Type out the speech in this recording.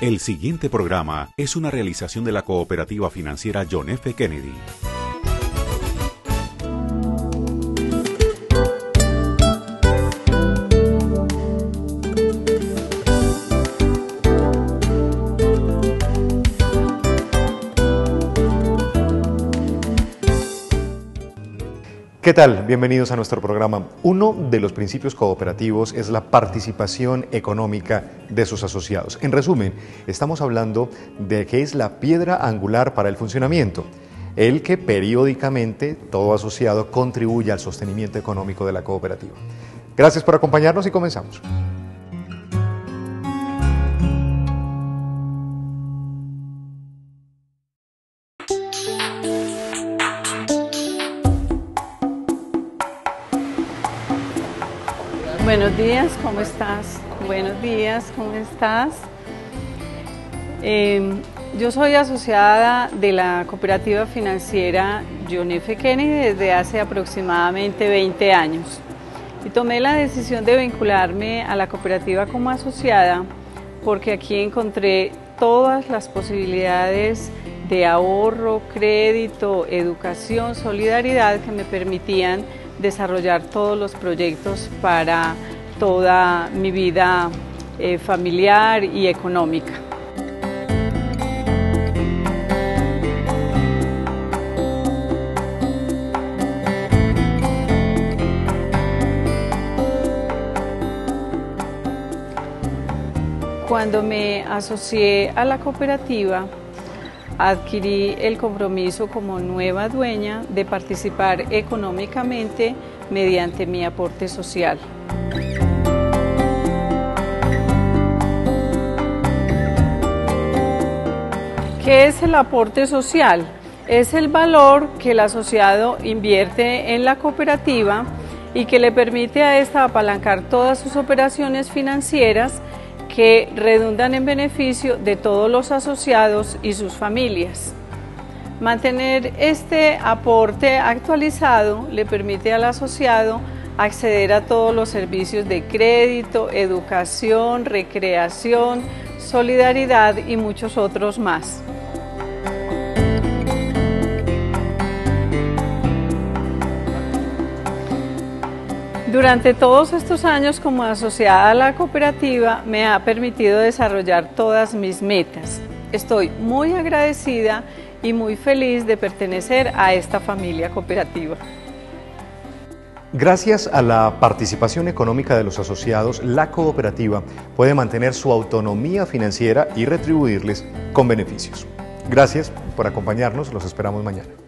El siguiente programa es una realización de la cooperativa financiera John F. Kennedy. ¿Qué tal? Bienvenidos a nuestro programa. Uno de los principios cooperativos es la participación económica de sus asociados. En resumen, estamos hablando de que es la piedra angular para el funcionamiento, el que periódicamente todo asociado contribuye al sostenimiento económico de la cooperativa. Gracias por acompañarnos y comenzamos. Buenos días, ¿cómo estás? Buenos días, ¿cómo estás? Eh, yo soy asociada de la cooperativa financiera John F. Kennedy desde hace aproximadamente 20 años y tomé la decisión de vincularme a la cooperativa como asociada porque aquí encontré todas las posibilidades de ahorro, crédito, educación, solidaridad que me permitían desarrollar todos los proyectos para toda mi vida eh, familiar y económica. Cuando me asocié a la cooperativa, adquirí el compromiso como nueva dueña de participar económicamente mediante mi aporte social. ¿Qué es el aporte social? Es el valor que el asociado invierte en la cooperativa y que le permite a esta apalancar todas sus operaciones financieras que redundan en beneficio de todos los asociados y sus familias. Mantener este aporte actualizado le permite al asociado acceder a todos los servicios de crédito, educación, recreación, solidaridad y muchos otros más. Durante todos estos años como asociada a la cooperativa me ha permitido desarrollar todas mis metas. Estoy muy agradecida y muy feliz de pertenecer a esta familia cooperativa. Gracias a la participación económica de los asociados, la cooperativa puede mantener su autonomía financiera y retribuirles con beneficios. Gracias por acompañarnos, los esperamos mañana.